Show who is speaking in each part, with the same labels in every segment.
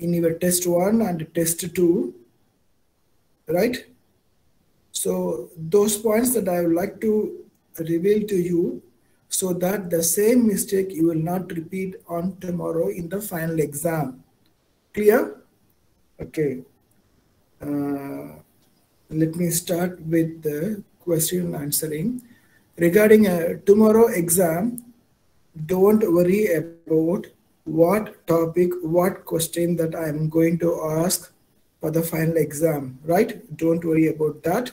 Speaker 1: in your test one and test two, right? So those points that I would like to reveal to you so that the same mistake you will not repeat on tomorrow in the final exam. Clear? Okay. Uh, let me start with the question answering. Regarding a tomorrow exam, don't worry about what topic, what question that I'm going to ask for the final exam, right? Don't worry about that.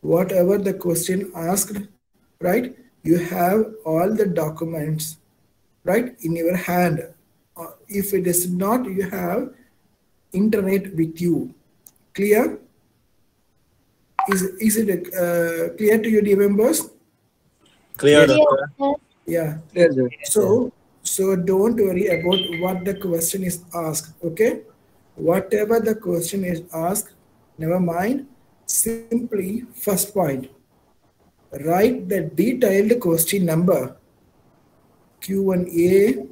Speaker 1: Whatever the question asked, right? You have all the documents, right, in your hand. Uh, if it is not, you have internet with you. Clear? Is, is it uh, clear to you, dear members?
Speaker 2: Clear,
Speaker 3: Clear.
Speaker 1: Yeah. So, so don't worry about what the question is asked. Okay, whatever the question is asked, never mind. Simply first point, write the detailed question number. Q1A,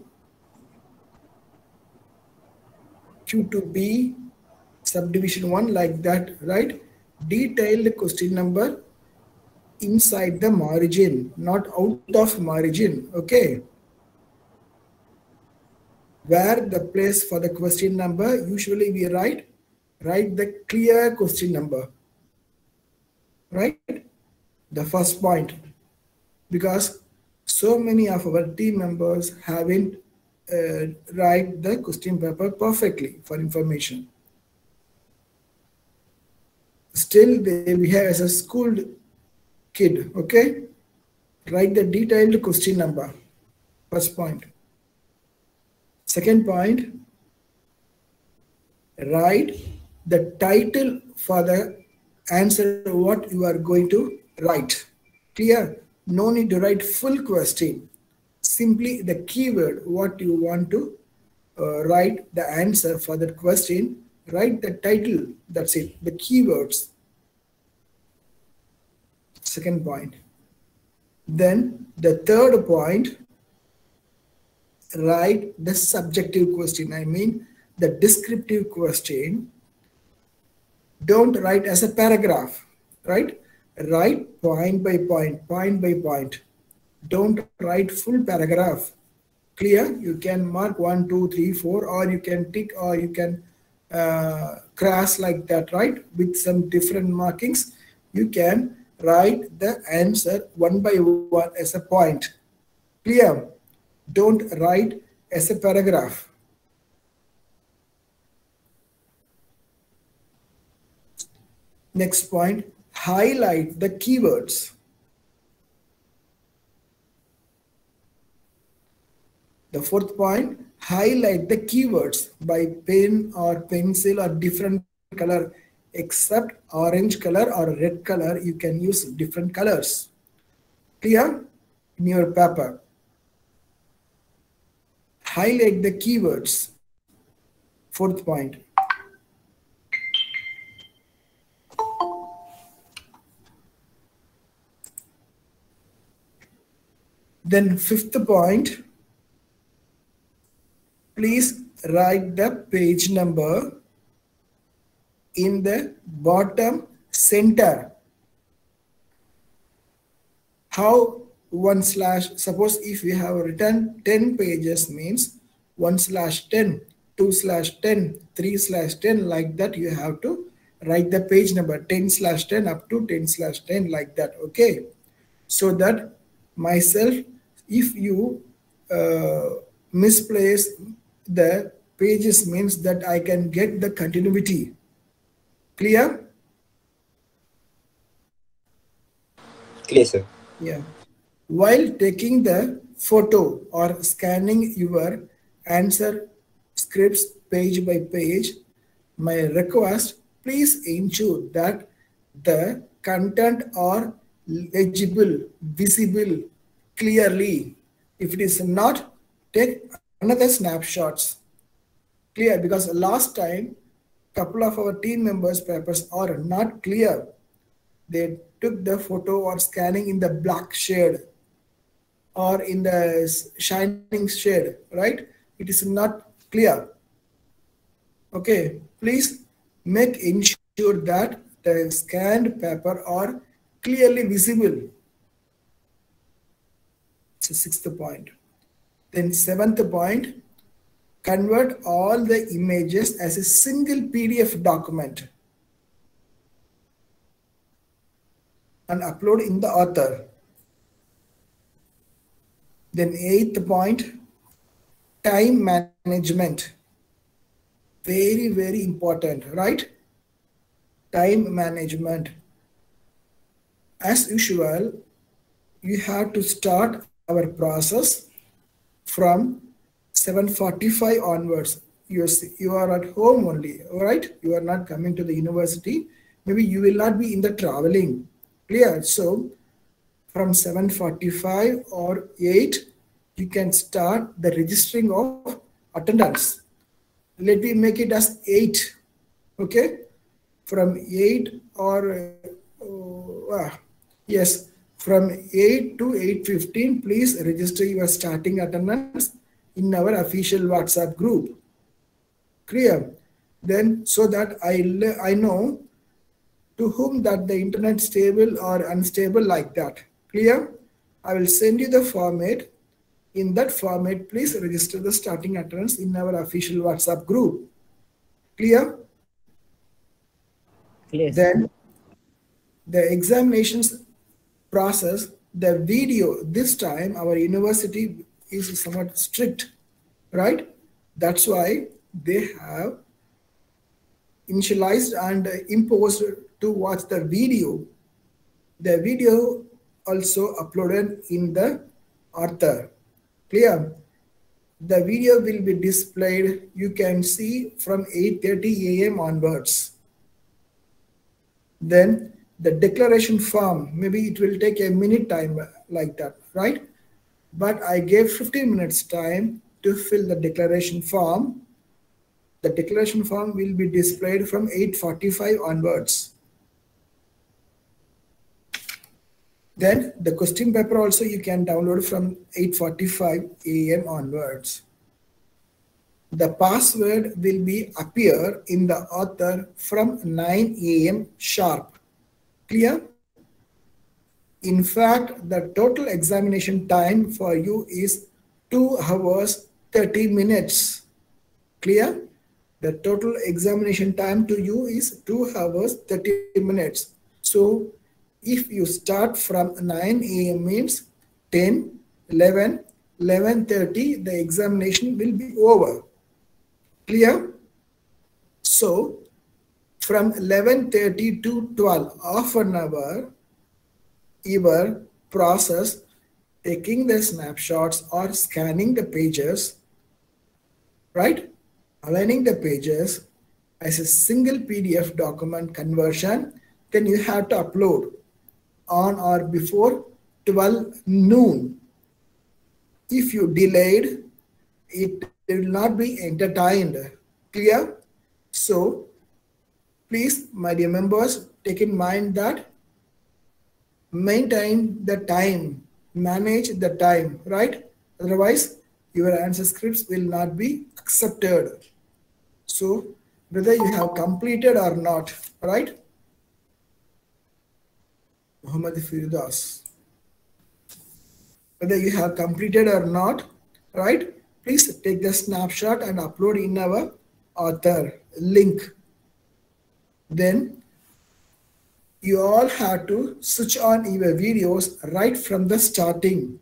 Speaker 1: Q2B, subdivision one like that, right? Detailed question number inside the margin, not out of margin. Okay. Where the place for the question number, usually we write, write the clear question number. Right? The first point. Because so many of our team members haven't uh, write the question paper perfectly for information. Still, they behave as a schooled kid, okay? Write the detailed question number, first point. Second point, write the title for the answer what you are going to write. Clear? No need to write full question. Simply the keyword, what you want to uh, write the answer for that question. Write the title, that's it, the keywords second point. Then the third point, write the subjective question. I mean the descriptive question. Don't write as a paragraph, right? Write point by point, point by point. Don't write full paragraph. Clear? You can mark one, two, three, four, or you can tick, or you can uh, cross like that, right? With some different markings, you can write the answer one by one as a point. Clear? Don't write as a paragraph. Next point, highlight the keywords. The fourth point, highlight the keywords by pen or pencil or different color except orange color or red color, you can use different colors. Clear? In your paper. Highlight the keywords. Fourth point. Then fifth point, please write the page number in the bottom center. How one slash, suppose if we have written 10 pages means 1 slash 10, 2 slash 10, 3 slash 10 like that you have to write the page number 10 slash 10 up to 10 slash 10 like that okay so that myself if you uh, misplace the pages means that I can get the continuity Clear?
Speaker 2: Clear, sir.
Speaker 1: Yeah. While taking the photo or scanning your answer scripts page by page, my request, please ensure that the content are legible, visible clearly. If it is not, take another snapshots. Clear, because last time couple of our team members papers are not clear. They took the photo or scanning in the black shade or in the shining shade, right? It is not Clear? Okay, please make ensure that the scanned paper are clearly visible. It's the sixth point. Then seventh point, convert all the images as a single PDF document and upload in the author. Then eighth point, time management. Very, very important, right? Time management. As usual, you have to start our process from 7.45 onwards. You're, you are at home only, right? You are not coming to the university. Maybe you will not be in the traveling. Clear? So from 7.45 or 8, you can start the registering of attendance. Let me make it as 8. Okay? From 8 or, uh, ah, yes, from 8 to 8.15, please register your starting attendance in our official WhatsApp group. Clear? Then so that I, I know to whom that the internet stable or unstable like that. Clear? I will send you the format. In that format, please register the starting attendance in our official WhatsApp group. Clear?
Speaker 3: Clear.
Speaker 1: Then the examinations process, the video, this time our university is somewhat strict, right? That's why they have initialized and imposed to watch the video. The video also uploaded in the author. Clear? The video will be displayed, you can see from 8.30 a.m. onwards. Then the declaration form, maybe it will take a minute time like that, right? But I gave 15 minutes time to fill the declaration form. The declaration form will be displayed from 8.45 onwards. Then the question paper also you can download from 8.45 a.m. onwards. The password will be appear in the author from 9 a.m. sharp. Clear? In fact, the total examination time for you is 2 hours 30 minutes. Clear? The total examination time to you is 2 hours 30 minutes. So if you start from 9 a.m. means 10, 11, 11.30, the examination will be over. Clear? So from 11.30 to 12, half an hour, your process taking the snapshots or scanning the pages, right? Aligning the pages as a single PDF document conversion, then you have to upload on or before 12 noon. If you delayed, it will not be entertained. Clear? So, please, my dear members, take in mind that maintain the time, manage the time, right? Otherwise, your answer scripts will not be accepted. So, whether you have completed or not, right? Muhammad Firdaus. Whether you have completed or not, right? Please take the snapshot and upload in our author link. Then you all have to switch on your videos right from the starting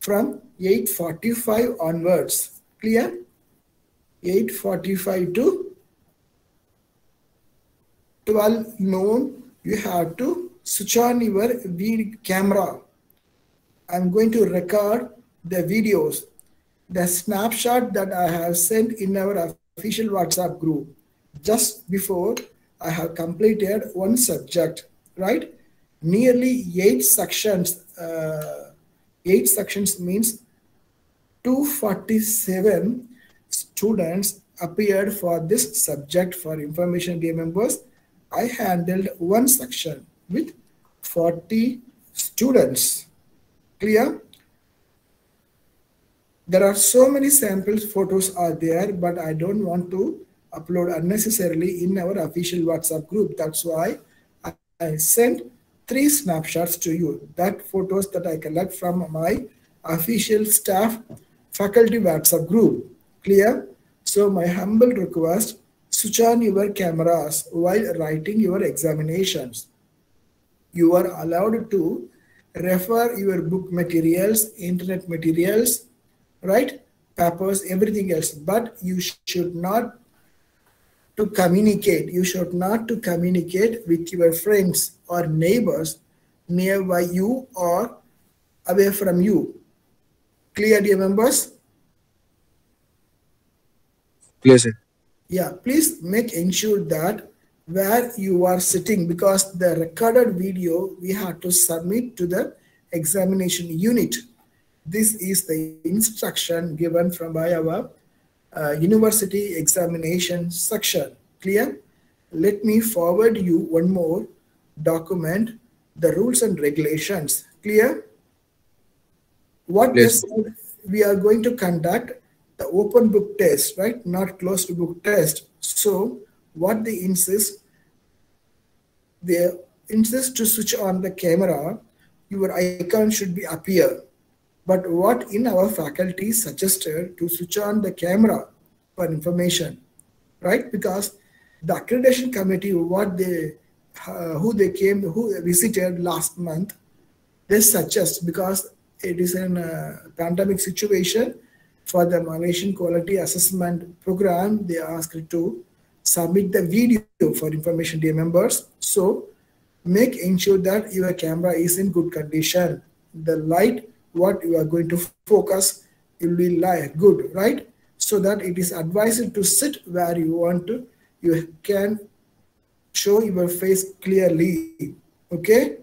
Speaker 1: from 8.45 onwards. Clear? 8.45 to 12 noon, you have to switch on your video camera. I'm going to record the videos, the snapshot that I have sent in our official WhatsApp group just before I have completed one subject, right? Nearly eight sections. Uh, eight sections means 247 students appeared for this subject for information day members. I handled one section with 40 students. Clear? There are so many samples photos are there, but I don't want to upload unnecessarily in our official WhatsApp group. That's why I, sent three snapshots to you. That photos that I collect from my official staff faculty WhatsApp group. Clear? So my humble request, switch on your cameras while writing your examinations. You are allowed to refer your book materials, internet materials, right? Papers, everything else. But you should not to communicate. You should not to communicate with your friends or neighbors nearby you or away from you. Clear, dear members?
Speaker 2: Clear, sir.
Speaker 1: Yeah, please make ensure that where you are sitting because the recorded video we have to submit to the examination unit. This is the instruction given from by our uh, university examination section. Clear? Let me forward you one more document, the rules and regulations. Clear? What
Speaker 2: Yes.
Speaker 1: is- we are going to conduct the open book test, right? Not closed book test. So what they insist, they insist to switch on the camera, your icon should be appear. But what in our faculty suggested to switch on the camera for information, right? Because the accreditation committee, what they, uh, who they came, who visited last month, they suggest because it is in a pandemic situation for the Malaysian quality assessment program, they asked to submit the video for information dear members. So make ensure that your camera is in good condition. The light, what you are going to focus, will be light, good, right? So that it is advised to sit where you want to, you can show your face clearly. Okay.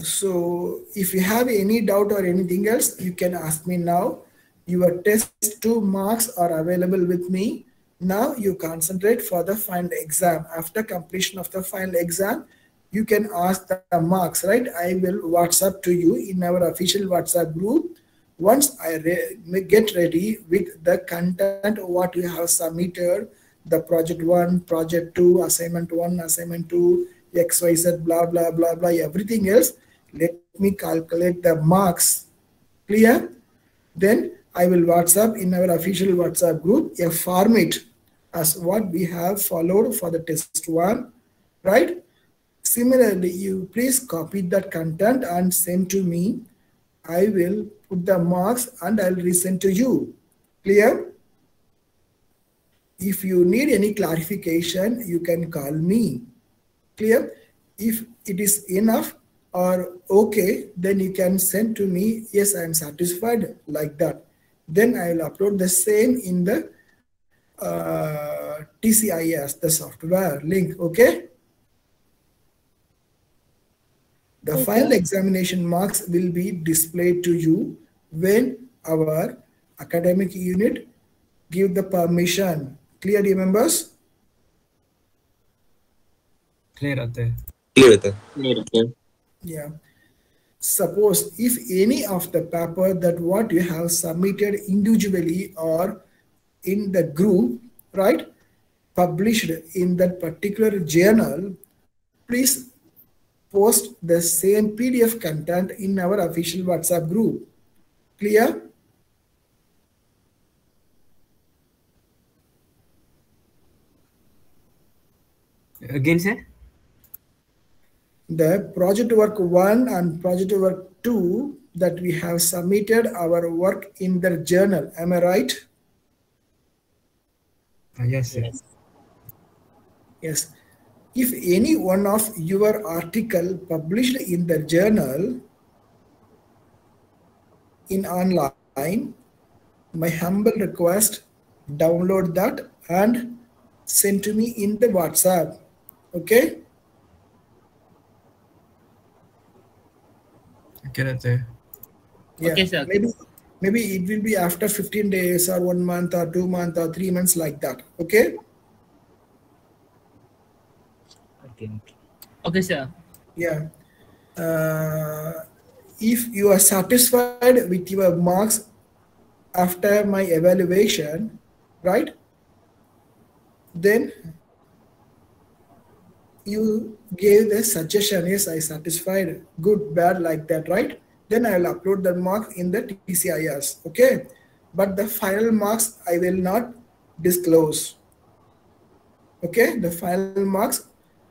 Speaker 1: So if you have any doubt or anything else, you can ask me now. Your test two marks are available with me. Now you concentrate for the final exam. After completion of the final exam, you can ask the marks, right? I will WhatsApp to you in our official WhatsApp group. Once I re- get ready with the content, what you have submitted, the project one, project two, assignment one, assignment two, XYZ, blah, blah, blah, blah, everything else, let me calculate the marks. Clear? Then I will WhatsApp in our official WhatsApp group a format as what we have followed for the test one, right? Similarly, you please copy that content and send to me. I will put the marks and I'll resend to you. Clear? If you need any clarification, you can call me. Clear? If it is enough or okay, then you can send to me, yes, I am satisfied like that. Then I will upload the same in the uh, TCIS, the software link, okay? The okay. final examination marks will be displayed to you when our academic unit give the permission. Clear, dear members?
Speaker 3: Clear, Ate.
Speaker 2: Clear, Ate.
Speaker 4: Clear,
Speaker 1: Yeah. Suppose if any of the paper that what you have submitted individually or in the group, right, published in that particular journal, please post the same PDF content in our official WhatsApp group. Clear?
Speaker 3: Again, sir?
Speaker 1: The project work 1 and project work 2 that we have submitted our work in the journal. Am I right?
Speaker 3: Uh, yes,
Speaker 4: yes.
Speaker 1: Yes if any one of your article published in the journal in online, my humble request, download that and send to me in the WhatsApp. Okay?
Speaker 3: Okay, that's.
Speaker 1: Yeah.
Speaker 4: Okay, sir.
Speaker 1: Maybe, maybe it will be after 15 days or one month or two months or three months like that.
Speaker 4: Okay? Okay, okay. Sir.
Speaker 1: Yeah. Uh, if you are satisfied with your marks after my evaluation, right? Then you gave the suggestion, yes, I satisfied, good, bad, like that, right? Then I will upload the marks in the TCIS, okay? But the final marks I will not disclose. Okay, the final marks,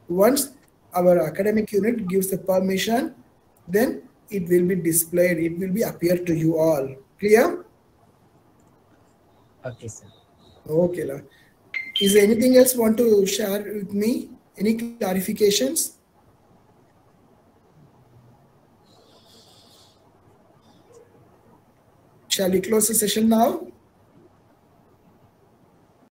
Speaker 1: once our academic unit gives the permission, then it will be displayed, it will be appear to you all. Clear?
Speaker 4: Okay, sir.
Speaker 1: Okay. la. Is there anything else want to share with me? Any clarifications? Shall we close the session now?